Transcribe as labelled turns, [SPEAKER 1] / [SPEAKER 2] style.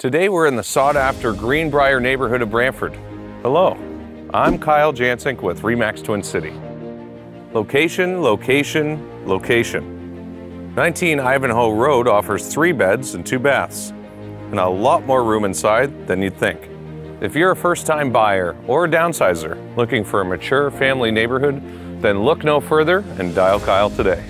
[SPEAKER 1] Today we're in the sought after Greenbrier neighborhood of Brantford. Hello, I'm Kyle Jansink with Remax Twin City. Location, location, location. 19 Ivanhoe Road offers three beds and two baths, and a lot more room inside than you'd think. If you're a first time buyer or a downsizer looking for a mature family neighborhood, then look no further and dial Kyle today.